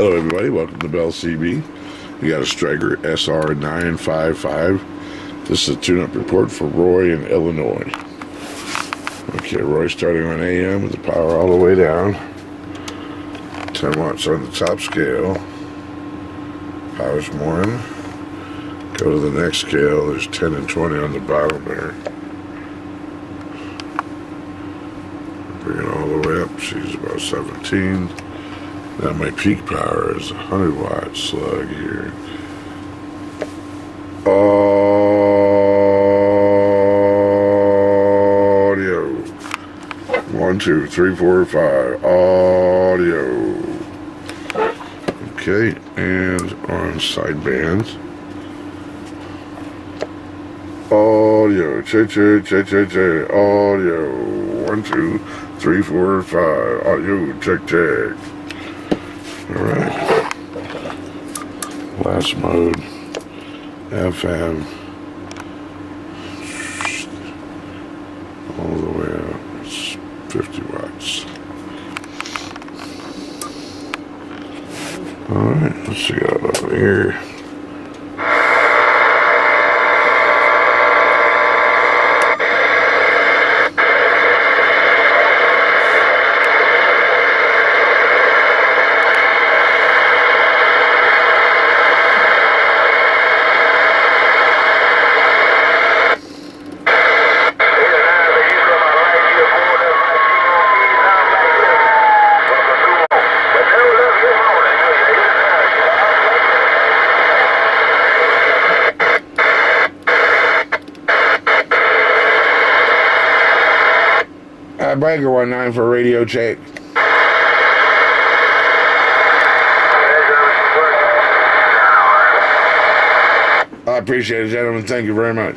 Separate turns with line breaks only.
Hello, everybody. Welcome to Bell CB. We got a Stryker SR955. This is a tune-up report for Roy in Illinois. Okay, Roy starting on AM with the power all the way down. 10 watts on the top scale. Power's one. Go to the next scale. There's 10 and 20 on the bottom there. Bring it all the way up. She's about 17. Now my peak power is 100 watt slug here. Audio. One, two, three, four, five. Audio. Okay, and on sidebands. Audio. Che, che, che, che, che. Audio. One, two, three, four, five. Audio. Check, check. Alright. Last mode. FM. All the way up. It's 50 watts. Alright, let's see out over here. Uh, Breaker 19 for radio check. I appreciate it, gentlemen. Thank you very much.